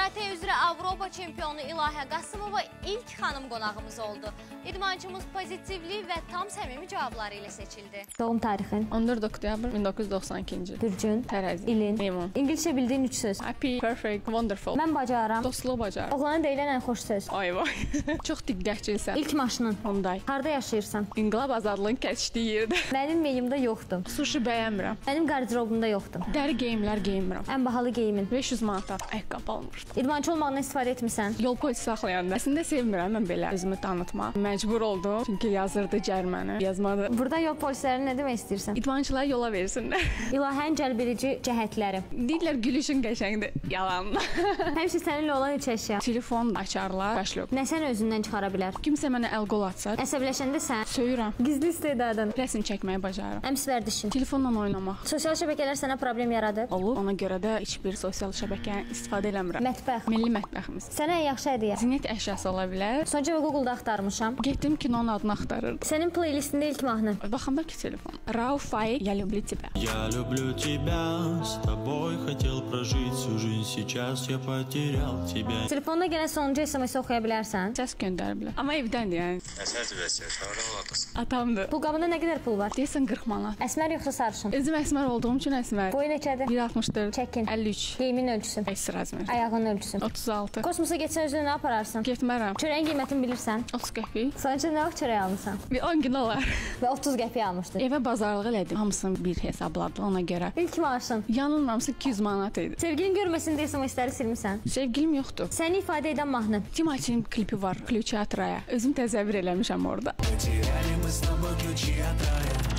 Karate üzrə Avropa çempionu İlahə Qasımova ilk xanım qonağımız oldu. İdmançımız pozitivli və tam səmimi cavabları ilə seçildi. Doğum tarixin, 14 oktyabr 1992-ci. bürcün, Tərəzi. ilin, Limon. İngiliscə bildiyin 3 söz. Happy, perfect, wonderful. Mən bacaram. Dostluq bacar. Oğlana deyilən ən xoş söz. Ay vay. Çox diqqətçilsən. İlk maşının. Hyundai. Harda yaşayırsan? İnqilab azadlığın kəsişdiyi yerdə. Mənim menimdə yoxdur. Sushi bəyənmirəm. Mənim qarderobumda yoxdur. Dəri geyimlər geyinmirəm. Ən bahalı geyimin. 500 manata ayaqqabı almışdım. İdmançı olmağından istifadə etmisən. Yol polisi saxlayanda. Əslində sevmirəm mən belə özümü tanıtmaq. Məcbur oldum çünki yazırdı cəriməni. Yazmadı. Burada yol polislərinə nə demək istəyirsən? İdmançılar yola versinlər. İlahənin cəlbedici cəhətləri. Deyirlər gülüşün qəşəngdir. Yalan. Həmişə səninlə olan üç əşya. Telefon açarlar, başlıq. Nə sən özündən çıxara bilər? Kimsə mənə əl qol atsa, Əsəbləşəndə sən söyürəm. gizli istedadın, Rəsm çəkməyi bacarıram. əms vərdişin. Telefonla oynamaq Sosial şəbəkələr sənə problem yaradır? olur. Ona görə də heç bir sosial şəbəkəni istifadə eləmirəm Mətbəx. Milli mətbəximiz. Sənə ən yaxşı hədiyyə. Zinət əşyası ola bilər. Sonca və Google-da axtarmışam. Getdim kinonun adını axtarırdım. Sənin playlistində ilk mahnı. Baxanda ki telefon. Raufay, я люблю тебя. Я люблю тебя, с тобой хотел прожить всю жизнь, сейчас я потерял тебя. Telefonda gələn sonuncu SMS-i oxuya bilərsən. Səs göndəriblər. Amma evdəndir yəni. Əsər vəsiyyət, sağlam olasın. Atamdır. Pul qabında nə qədər pul var? Deyəsən 40 manat. Əsmər yoxsa sarışın? Özüm əsmər olduğum üçün əsmər. Boyu neçədir? 1.64. Çəkin. 53. Geyimin ölçüsü. Əsr əzmər. Ayağının ölçüsü. 36. Kosmosa getsən özünə nə apararsan? Getmərəm. Çörəyin qiymətini bilirsən. 30 qəpik. Sonuncu nə vaxt çörək almısan? Bir 10 gün olar. Və 30 qəpik almışdın. Evə bazarlıq elədim. Hamısını bir hesabladım ona görə. İlk maaşın. Yanılmamsa 200 manat idi. Sevgilin görməsin deyə SMS-ləri silmisən. Sevgilim yoxdur. Səni ifadə edən mahnı. Timaçinin klipi var. Ключи от рая. Özüm təsəvvür eləmişəm orada. Потеряли мы с тобой ключи от рая Ключи от raya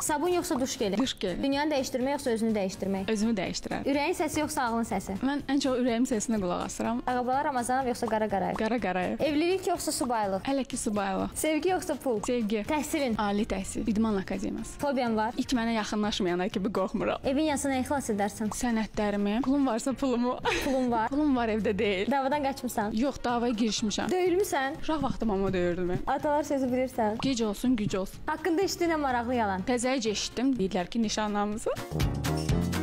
Sabun yoxsa duş geli? Duş geli. Dünyanı dəyişdirmək yoxsa özünü dəyişdirmək? Özümü dəyişdirərəm. Ürəyin səsi yoxsa ağlın səsi? Mən ən çox ürəyim səsinə qulaq asıram. Ağabalar Ramazanov yoxsa Qara Qarayev? Qara qaraya. Evlilik yoxsa subaylıq? Hələ ki subaylı. Sevgi yoxsa pul? Sevgi. Təhsilin. Ali təhsil. İdman akademiyası. Fobiyan var. İlk mənə yaxınlaşmayana kimi qorxmuram. Evin yansına ixlas edərsən. Sənədlərimi, pulum varsa pulumu. Pulun var. pulum var evdə deyil. Davadan qaçmısan. Yox, davaya girişmişəm. Döyülmüsən. Uşaq vaxtı mama döyürdüm. mən. Atalar sözü bilirsən. Gec olsun, güc olsun. Haqqında eşitdiyinə maraqlı yalan. Təzəcə eşitdim, deyirlər ki, nişanlanmısan.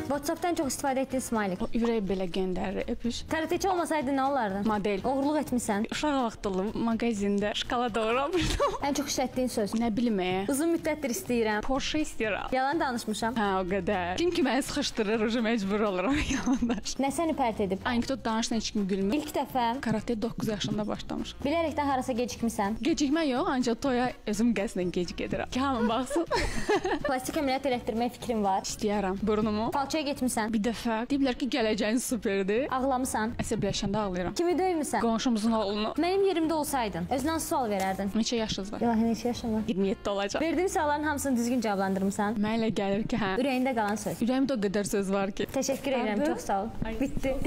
WhatsApp-dan çox istifadə etdiyin smaylik. O ürək belə göndərir, öpüş. Karateci olmasaydı nə olardın? Model. Oğurluq etmisən. Uşaq vaxtı mağazində şokolad doğramışdım. Ən çox işlətdiyin söz. Nə bilim, e, Uzun müddətdir istəyirəm. Porsche istəyirəm. Yalan danışmışam. Hə, o qədər. Kim ki məni sıxışdırır, ucu məcbur oluram yalandaş. Nə səni pərt edib? Anekdot danışdan heç kim gülmür. İlk dəfə Karate 9 yaşında başlamışam. bilərəkdən harasa gecikmisən. Gecikmə yox, ancaq toya özüm qəsdən gec gedirəm. Ki hamı baxsın. Plastik əməliyyat elətdirmək fikrin var. İstəyirəm burnumu. Falçaya getmisən. Bir dəfə deyiblər ki, gələcəyin superdir. Ağlamısan. Əsəbləşəndə ağlayıram. Kimi döymüsən. Qonşumuzun oğlunu. Mənim yerimdə olsaydın, özündən sual verərdin. Neçə yaşınız var? İlahi neçə yaşın var? 27 olacaq. Verdiyim sualların hamısını düzgün cavablandırmısan. Mənə elə gəlir ki, hə. Ürəyində qalan söz. Ürəyimdə o qədər söz var ki. Təşəkkür edirəm, çox sağ ol. Bitdi.